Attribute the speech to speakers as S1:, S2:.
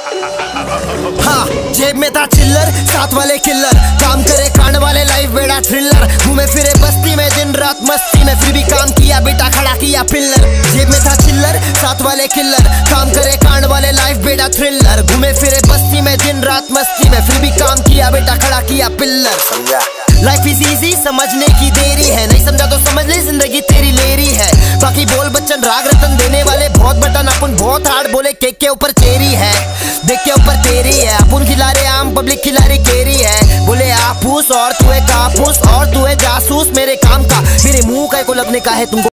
S1: हाँ जेब में था चिल्लर साथ वाले किल्लर काम करे कांड वाले लाइफ बेड़ा थ्रिलर घूमे फिरे बस्ती में दिन रात मस्ती में फिर भी काम किया बेटा खड़ा किया पिल्लर जेब में था चिल्लर साथ वाले किल्लर काम करे कांड वाले लाइफ बेड़ा थ्रिलर घूमे फिरे बस्ती में दिन रात मस्ती में फिर भी काम किया बेटा खड़ा किया पिल्लर समझा? लाइफ इज़ इजी समझने की देरी है। नहीं समझा तो समझ ले ज़िंदगी तेरी लेरी है। बाकी बोल बच्चन राग रतन देने वाले बहुत बटन बहुत हार्ड बोले केक के ऊपर चेरी है। देख के ऊपर तेरी है। अपुन खिला रहे आम पब्लिक खिला रही केरी है। बोले आपूस और तुए कापूस और तुए जासूस। मेरे काम का, मेरे मुँह का को लगने का है तुमको।